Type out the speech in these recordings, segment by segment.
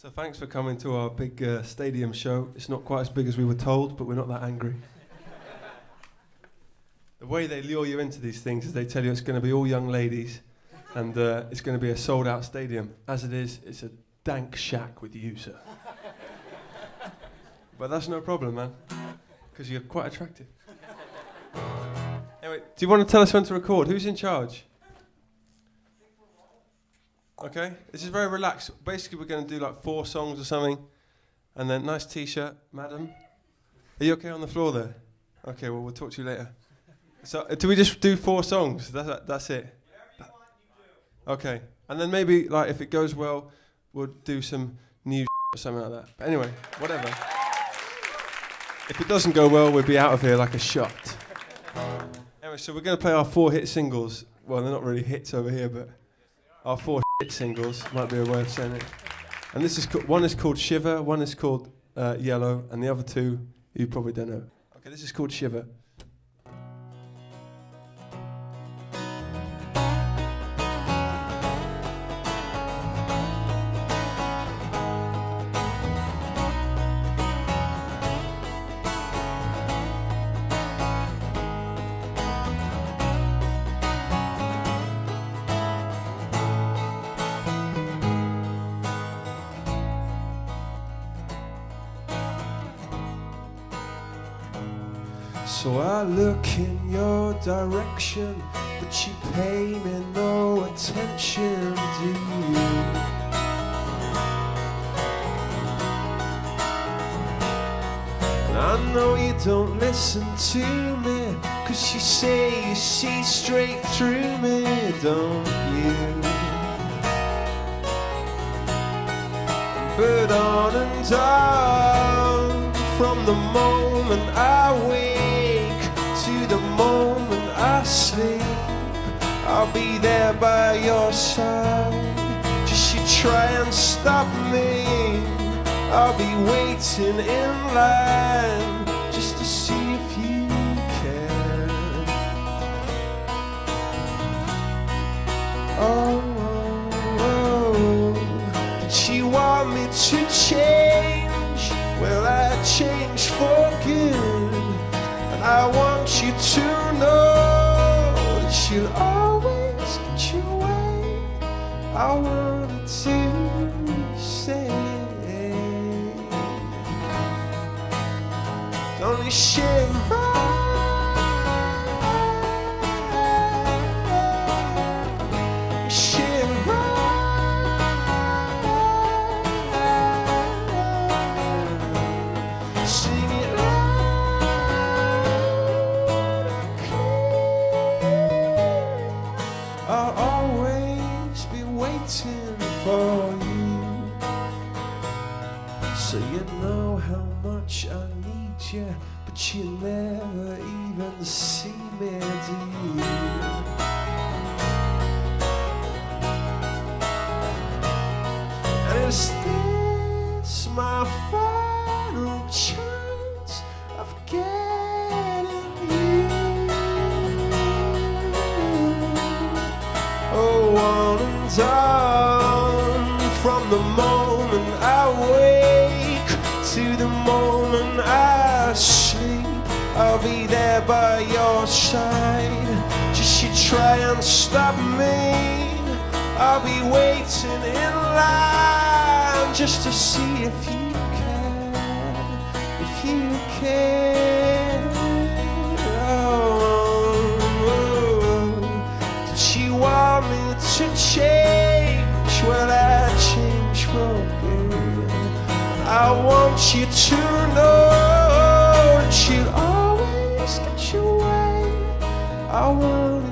So thanks for coming to our big uh, stadium show. It's not quite as big as we were told, but we're not that angry. the way they lure you into these things is they tell you it's going to be all young ladies, and uh, it's going to be a sold-out stadium. As it is, it's a dank shack with you, sir. but that's no problem, man, because you're quite attractive. Anyway, do you want to tell us when to record? Who's in charge? Okay, this is very relaxed. Basically, we're going to do like four songs or something, and then nice T-shirt, madam. Are you okay on the floor there? Okay, well we'll talk to you later. So, uh, do we just do four songs? That's that's it. Okay, and then maybe like if it goes well, we'll do some new or something like that. But anyway, whatever. If it doesn't go well, we'll be out of here like a shot. Anyway, so we're going to play our four hit singles. Well, they're not really hits over here, but our four singles might be a way of saying it. And this is co- one is called Shiver, one is called uh, Yellow, and the other two you probably don't know. Okay, this is called Shiver. But you pay me no attention, do you? I know you don't listen to me, cause you say you see straight through me, don't you? But on and on, from the moment I wake I'll be there by your side. Just you try and stop me, I'll be waiting in line just to see if you can. Oh, oh, oh. Did you want me to change? Well, I changed for good. And I want you to know that you'll I wanted to say, don't you shiver? Waiting for you. So you know how much I need you, but you never even see me, do you? And is this my try and stop me. I'll be waiting in line just to see if you can, if you can. Oh, oh. Did you want me to change? Well, I change for good. I want you to know that you'll always get your way. I wanted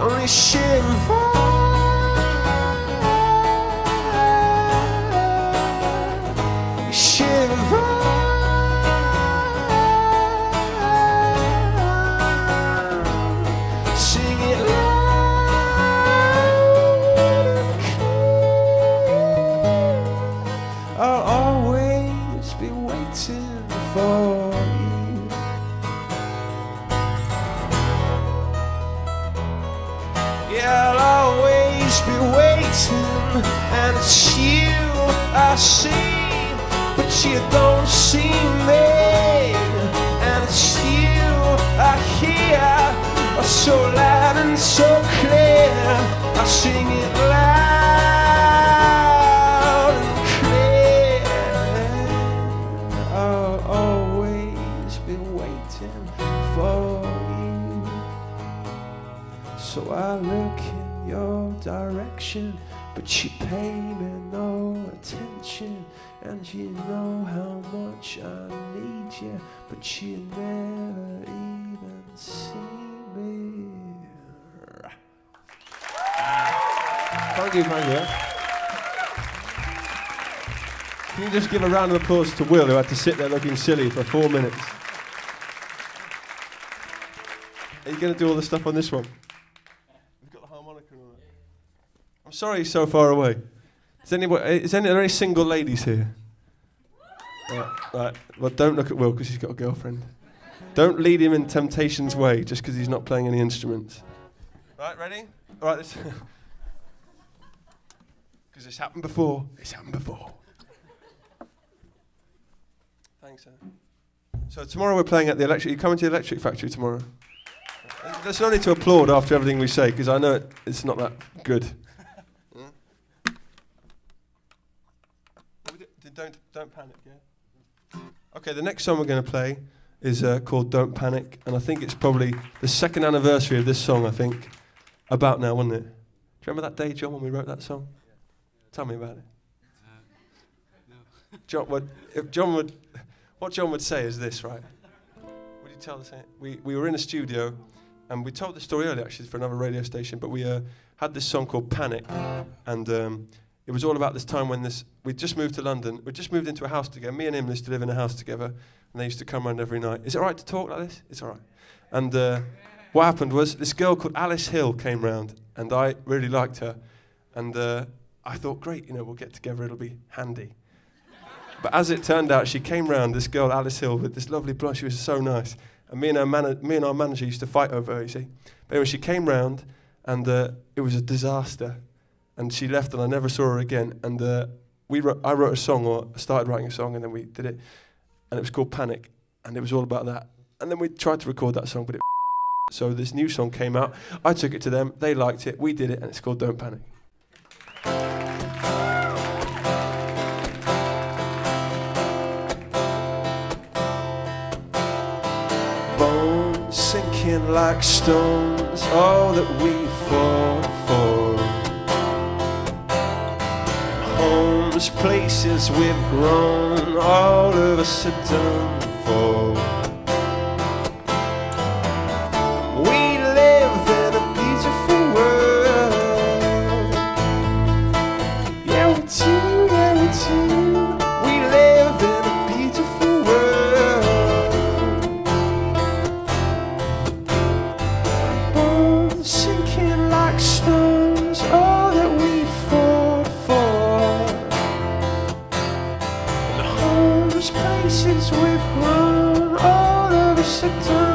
Don't shiver? Shiver. See, but you don't see me, and it's you I hear, oh, so loud and so clear. I sing it loud and clear. I'll always be waiting for you. So I look in your direction, but you pay me no attention. And you know how much I need you, but you never even see me. Thank you, thank you. Can you just give a round of applause to Will, who had to sit there looking silly for four minutes? Are you going to do all the stuff on this one? We've got the harmonica and all. I'm sorry he's so far away. Is, anyone, is any, are there any single ladies here? Right, right. Well, don't look at Will because he's got a girlfriend. Don't lead him in temptation's way just because he's not playing any instruments. Right, ready? All right. Because this happened before. It's happened before. Thanks, sir. So tomorrow we're playing at the electric. You coming to the Electric Factory tomorrow? There's no need to applaud after everything we say because I know it, it's not that good. Don't don't panic, yeah. Okay, the next song we're going to play is uh, called "Don't Panic," and I think it's probably the second anniversary of this song. I think about now, wasn't it? Do you remember that day, John, when we wrote that song? Tell me about it. John would, if John would, what John would say is this, right? Would you tell the same? We, we were in a studio, and we told the story earlier actually for another radio station, but we uh, had this song called Panic, and um, it was all about this time when this we'd just moved to London. we'd just moved into a house together. Me and him used to live in a house together, and they used to come around every night. Is it all right to talk like this? It's all right. And uh, what happened was this girl called Alice Hill came round, and I really liked her, and uh, I thought, great, you know, we'll get together. It'll be handy. But as it turned out, she came round, this girl, Alice Hill, with this lovely blonde. She was so nice. And me and, her me and our manager used to fight over her, you see. But anyway, she came round, and uh, it was a disaster. And she left, and I never saw her again. And uh, we wrote, I wrote a song, or started writing a song, and then we did it. And it was called Panic. And it was all about that. And then we tried to record that song, but it So this new song came out. I took it to them. They liked it. We did it, and it's called Don't Panic. bones sinking like stones, all that we fall places we've grown, all of us are done for. Places we've grown, all of us are done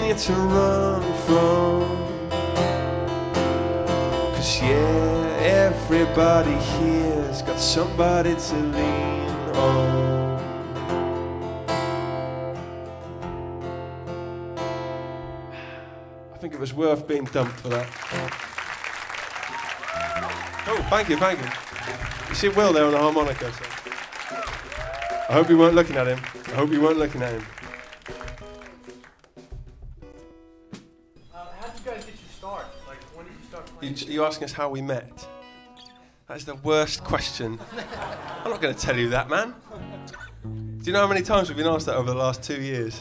here to run from. Cause yeah, Everybody here's got somebody to lean on. I think it was worth being dumped for that. Oh, thank you, thank you. You see Will there on the harmonica. So. I hope you weren't looking at him. I hope you weren't looking at him. You start You, playing? you asking us how we met? That is the worst question. I'm not going to tell you that, man. Do you know how many times we've been asked that over the last two years?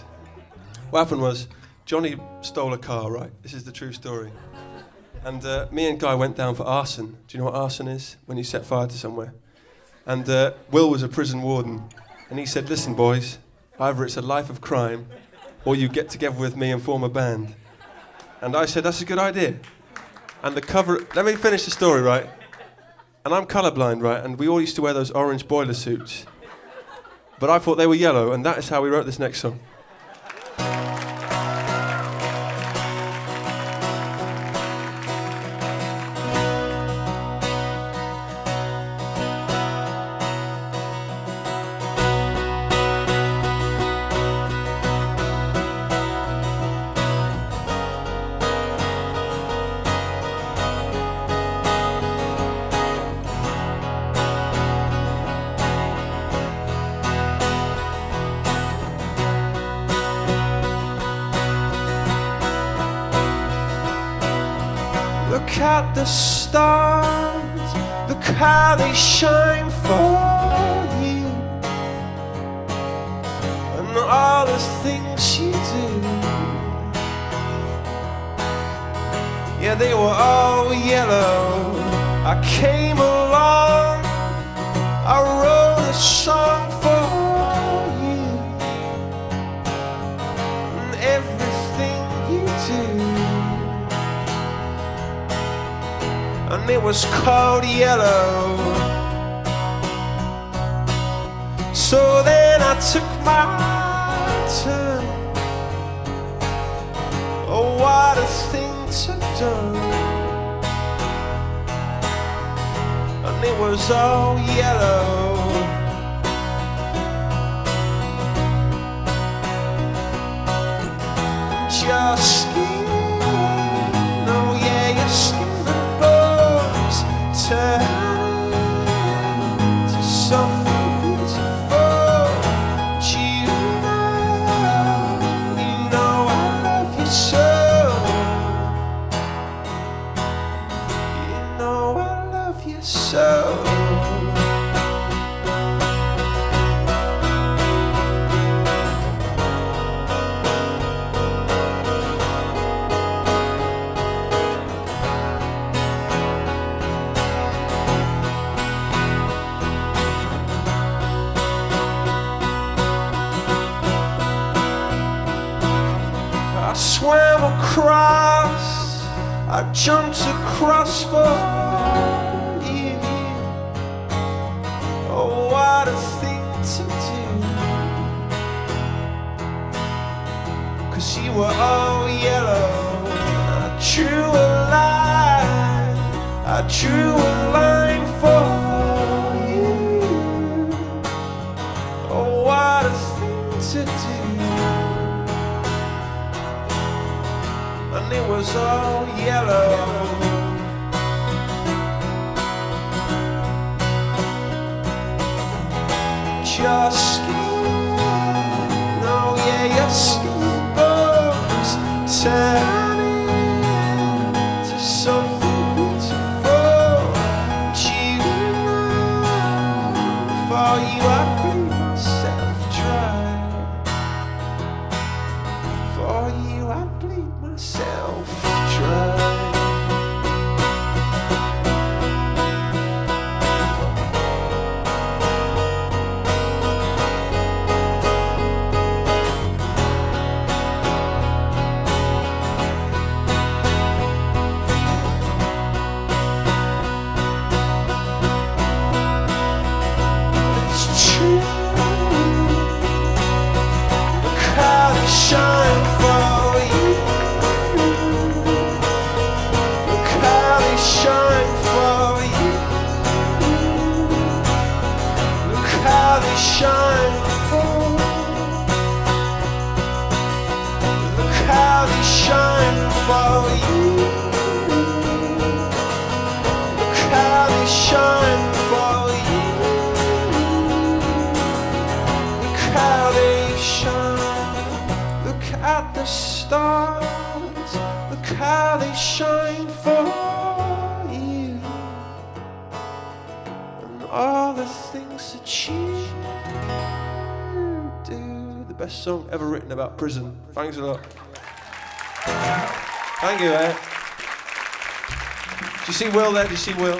What happened was, Jonny stole a car, right? This is the true story. And uh, me and Guy went down for arson. Do you know what arson is? When you set fire to somewhere. And uh, Will was a prison warden. And he said, Listen, boys, either it's a life of crime or you get together with me and form a band. And I said, That's a good idea. And the cover, let me finish the story, right? And I'm colourblind, right? And we all used to wear those orange boiler suits. But I thought they were yellow, and that is how we wrote this next song. Things you do. Yeah, they were all yellow. I came along, I wrote a song for you, and everything you do. and it was called yellow. So then I took my Oh, what a thing to do! And it was all yellow. Your skin, oh yeah, your skin and bones turn Your that shine. Look how they shine for you. Look how they shine for you. Look how they shine. Look at the stars. Look how they shine for you. And all the things that you best song ever written about prison. Thanks a lot. Thank you, eh? Do you see Will there? Do you see Will?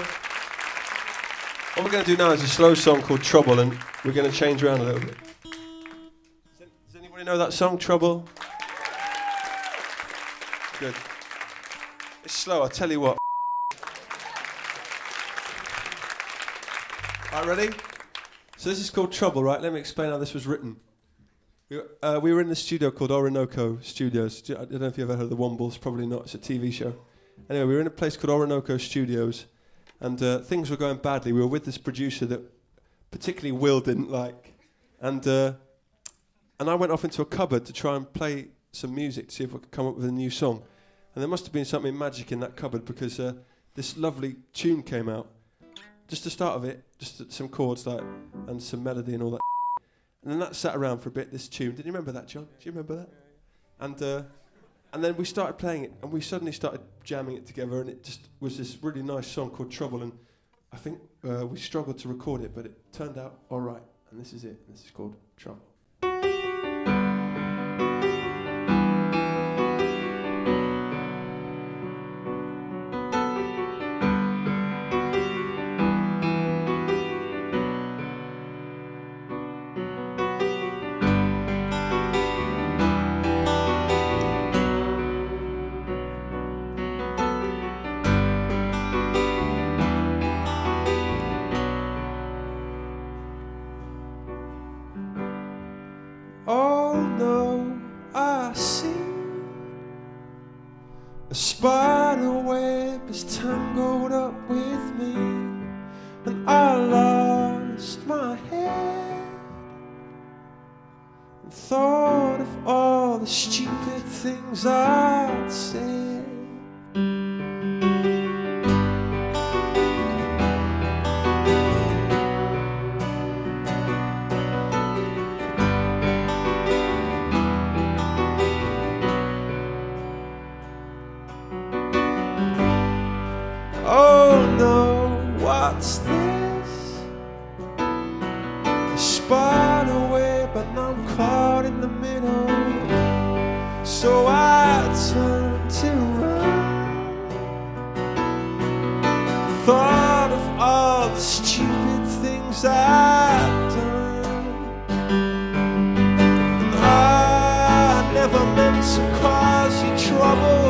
What we're going to do now is a slow song called Trouble, and we're going to change around a little bit. Does, anybody know that song, Trouble? Good. It's slow, I'll tell you what. Alright, ready? So this is called Trouble, right? Let me explain how this was written. We were, uh, we were in the studio called Orinoco Studios. I don't know if you've ever heard of the Wombles, probably not. It's a TV show. Anyway, we were in a place called Orinoco Studios, and uh, things were going badly. We were with this producer that particularly Will didn't like, and uh, and I went off into a cupboard to try and play some music to see if I could come up with a new song. And there must have been something magic in that cupboard because uh, this lovely tune came out. Just the start of it, just some chords like and some melody and all that. And then that sat around for a bit. This tune. Did you remember that, John? Do you remember that? And uh, and then we started playing it, and we suddenly started jamming it together, and it just was this really nice song called Trouble. And I think uh, we struggled to record it, but it turned out all right. And this is it. This is called Trouble. Things. And I never meant to cause you trouble.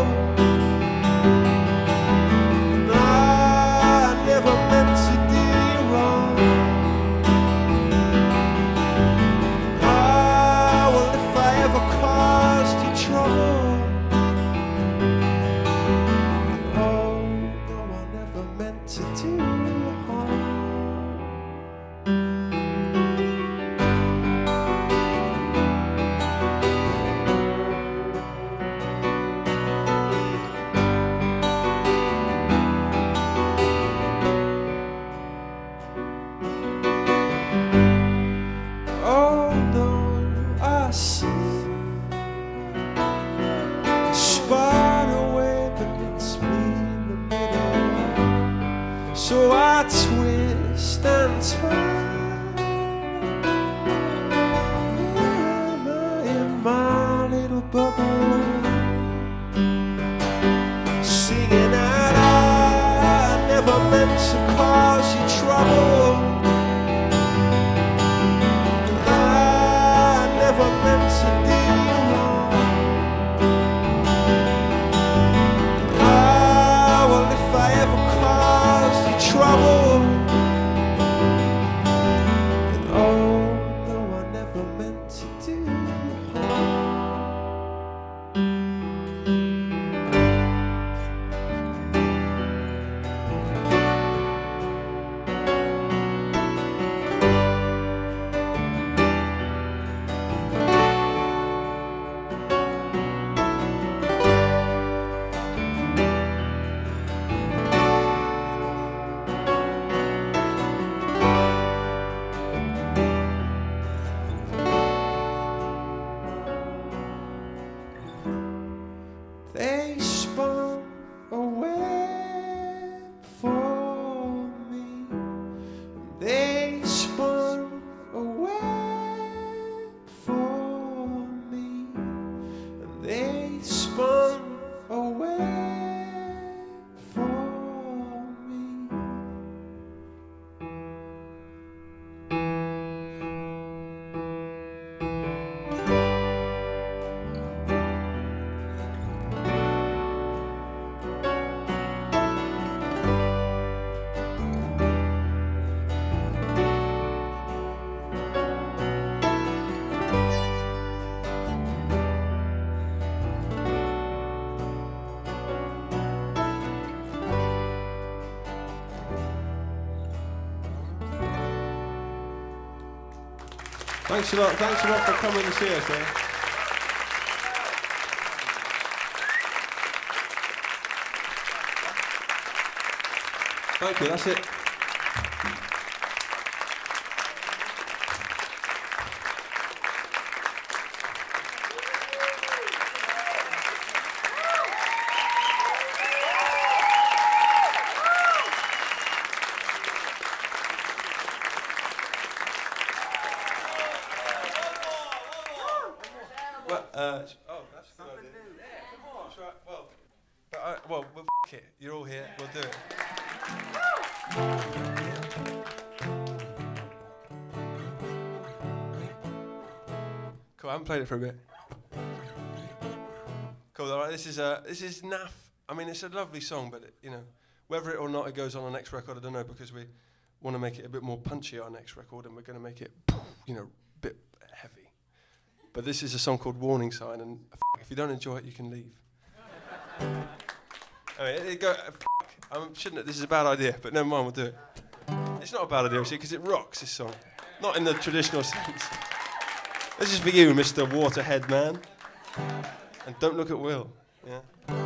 spun away. Thanks a lot. Thanks a lot for coming to see us. Eh? Thank you. That's it. Played it for a bit. Cool. All right. This is uh, this is naff. I mean, it's a lovely song, but it, you know, whether it or not it goes on the next record, I don't know because we want to make it a bit more punchy our next record, and we're going to make it, you know, a bit heavy. But this is a song called Warning Sign, and if you don't enjoy it, you can leave. I mean, go, I shouldn't. This is a bad idea, but never mind. We'll do it. It's not a bad idea, actually, because it rocks. This song, not in the traditional sense. This is for you, Mr. Waterhead man. And don't look at Will. Yeah.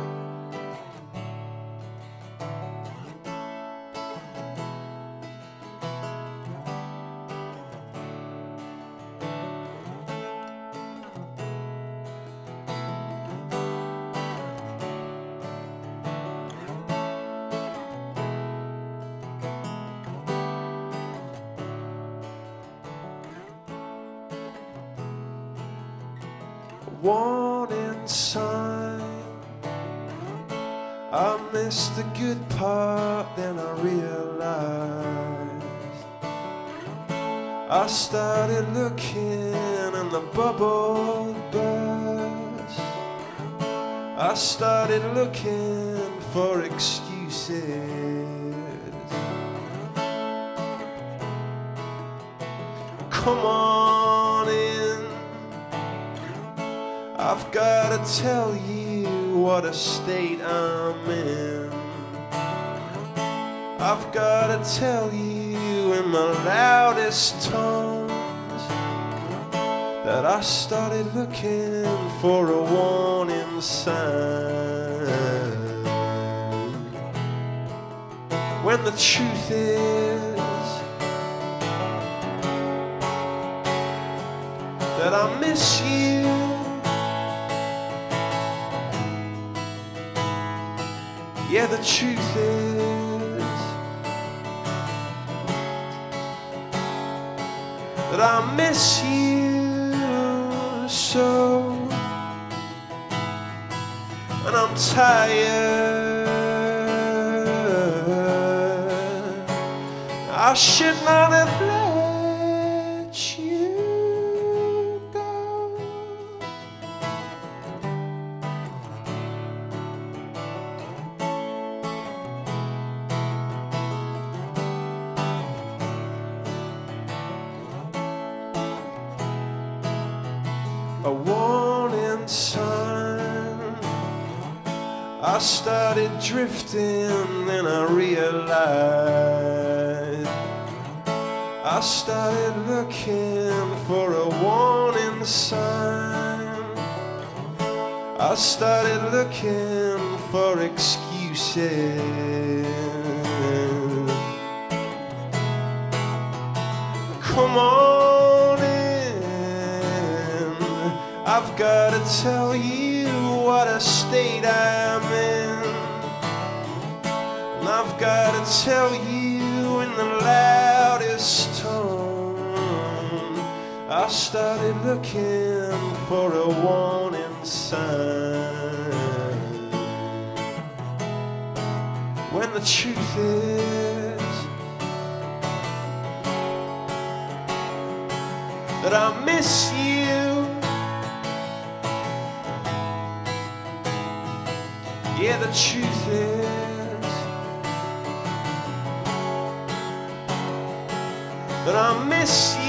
What a state I'm in. I've gotta tell you in my loudest tones that I started looking for a warning sign. When the truth is that I miss you. The truth is that I miss you so, and I'm tired. I should not have a warning sign. I started drifting, then I realized I started looking for a warning sign. I started looking for excuses. Come on I've gotta tell you what a state I'm in. And I've gotta tell you in the loudest tone. I started looking for a warning sign. When the truth is that I miss you. Yeah, the truth is that I miss you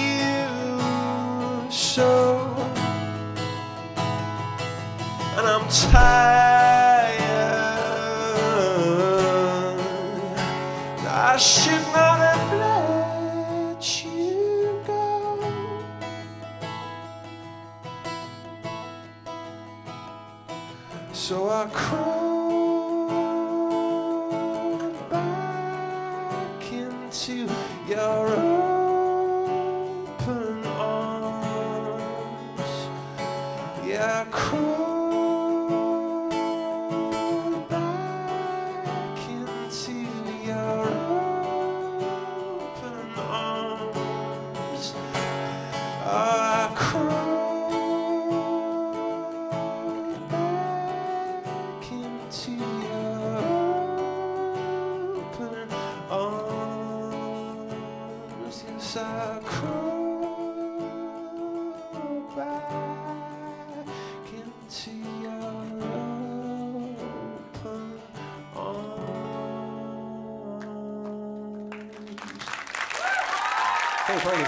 Thanks, Brady.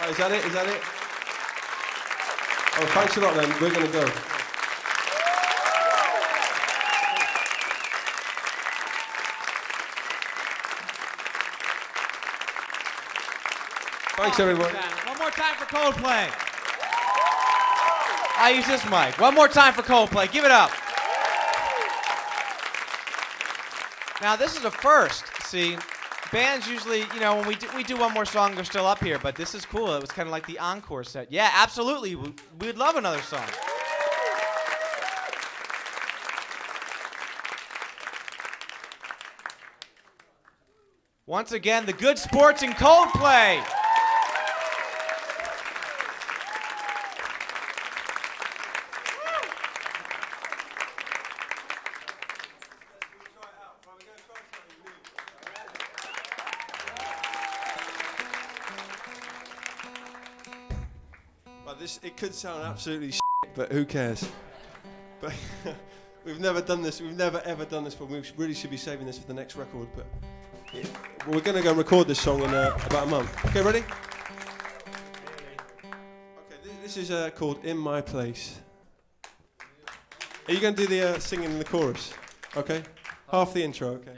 Oh, is that it? Is that it? Oh, thanks a lot then. We're going to go. Thanks, everyone. One more time for Coldplay. I use this mic. One more time for Coldplay. Give it up. Now this is a first. See, bands usually, you know, when we do, we do one more song, they're still up here. But this is cool. It was kind of like the encore set. Yeah, absolutely. We- We'd love another song. Once again, the good sports and Coldplay. Could sound absolutely shit, but who cares? But we've never done this. We've never ever done this before. We really should be saving this for the next record. But it, we're going to go record this song in uh, about a month. Okay, ready? Okay, thi- this is uh, called "In My Place." Are you going to do the uh, singing in the chorus? Okay, half the intro. Okay.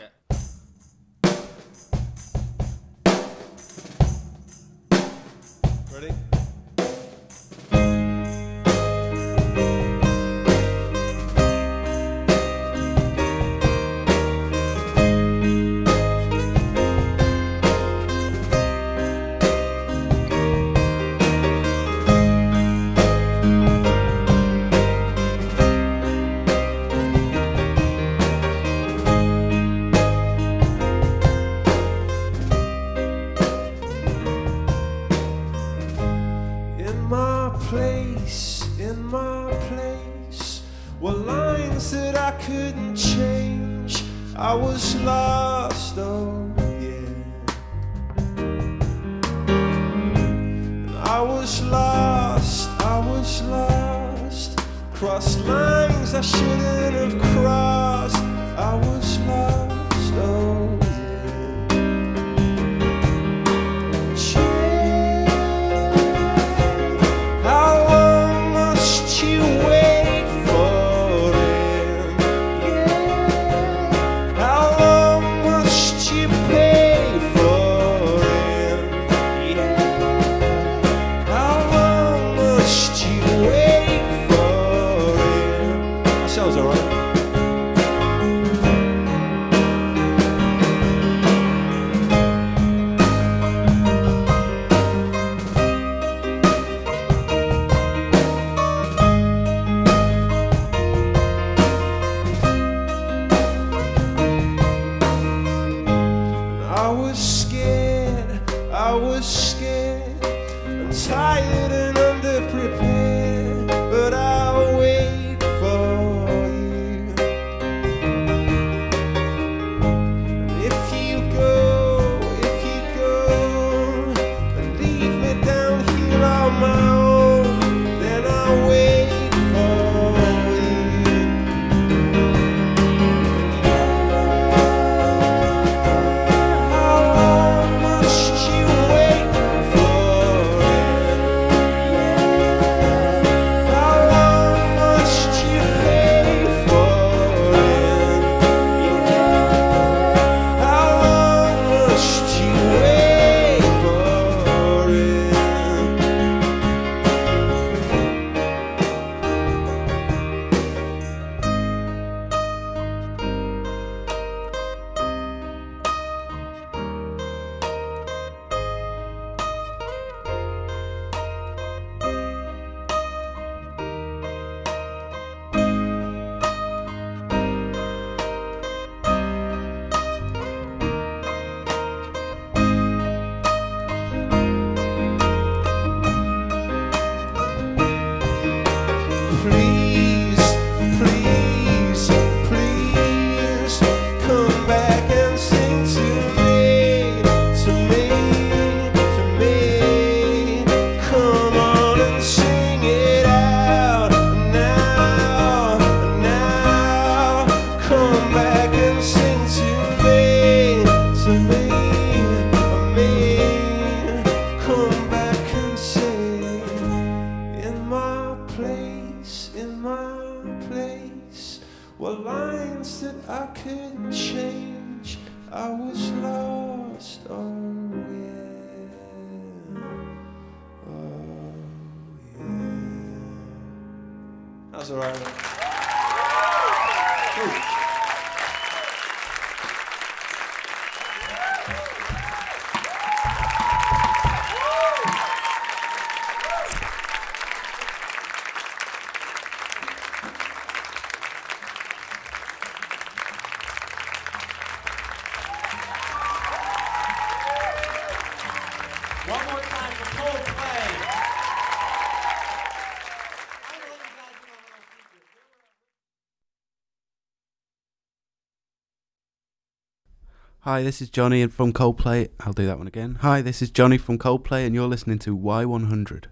Hi, this is Jonny and from Coldplay. I'll do that one again. Hi, this is Jonny from Coldplay, and you're listening to Y100.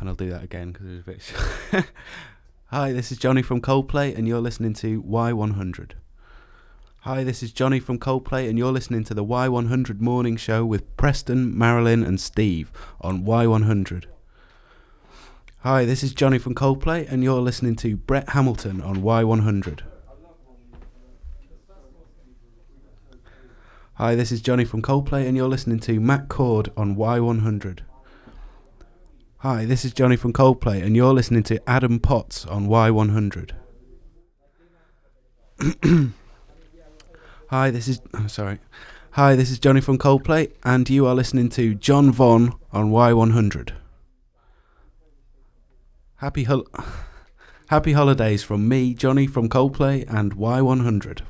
And I'll do that again because it was a bit. Hi, this is Jonny from Coldplay, and you're listening to Y100. Hi, this is Jonny from Coldplay, and you're listening to the Y100 Morning Show with Preston, Marilyn, and Steve on Y100. Hi, this is Jonny from Coldplay, and you're listening to Brett Hamilton on Y100. Hi, this is Jonny from Coldplay, and you're listening to Matt Cord on Y100. Hi, this is Jonny from Coldplay, and you're listening to Adam Potts on Y100. Hi, this is oh, sorry. Hi, this is Jonny from Coldplay, and you are listening to John Von on Y100. Happy hol- Happy holidays from me, Jonny from Coldplay, and Y100.